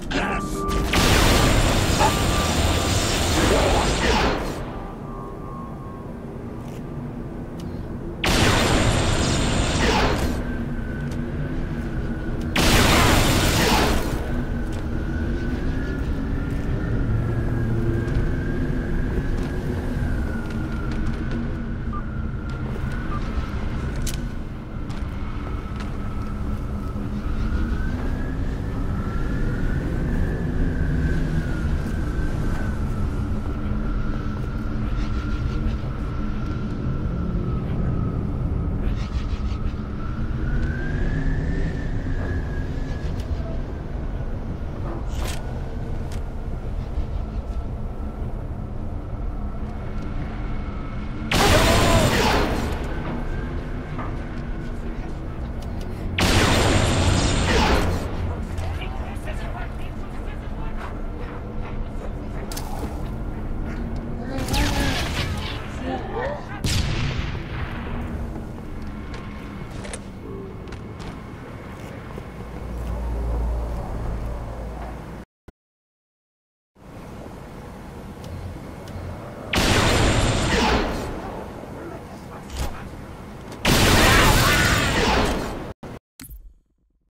Yes!